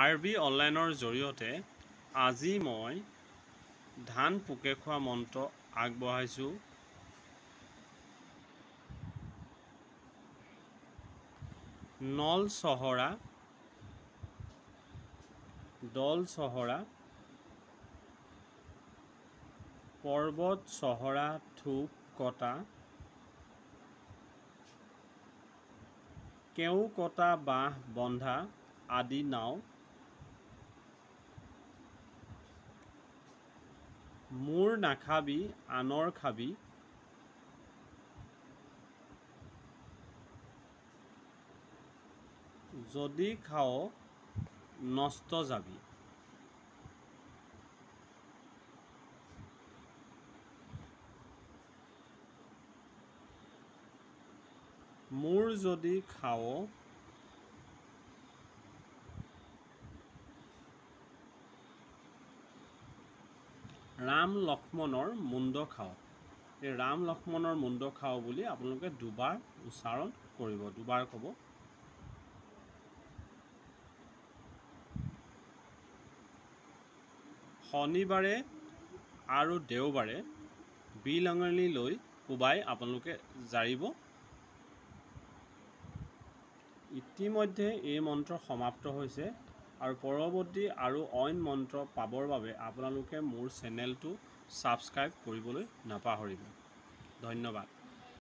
R B অনলাইনৰ জৰিয়তে আজি মই ধান পোকে খোৱা মন্ত্ৰ আগবঢ়াইছোঁ। নল চহৰা দল চহৰা পৰ্বত চহৰা থোক কটা কেও কটা বাঁহ বন্ধা আদি নাও মোৰ নাখাবি আনৰ খাবি। যদি খাৱ নষ্ট যাবি। মোৰ যদি খাৱ ৰাম লক্ষ্মণৰ মুণ্ড খাওঁ এই ৰাম লক্ষ্মণৰ মুণ্ড খাওঁ বুলি আপোনালোকে দুবাৰ উচ্চাৰণ কৰিব। দুবাৰ ক'ব। শনিবাৰে আৰু দেওবাৰে বিল আঙুলি লৈ কোবাই আপোনালোকে জাৰিব। ইতিমধ্যে এই মন্ত্ৰ সমাপ্ত হৈছে। আৰু পৰৱৰ্তী আৰু অইন মন্ত্ৰ পাবৰ বাবে আপোনালোকে মোৰ চেনেলটো ছাবস্ক্ৰাইব কৰিবলৈ নাপাহৰিব। ধন্যবাদ।